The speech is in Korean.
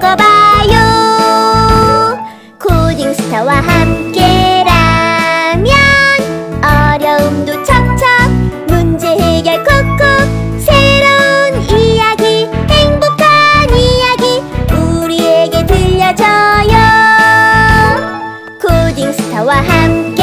바꿔봐요. 코딩스타와 함께라면 어려움도 척척 문제 해결 콕콕 새로운 이야기 행복한 이야기 우리에게 들려줘요. 코딩스타와 함께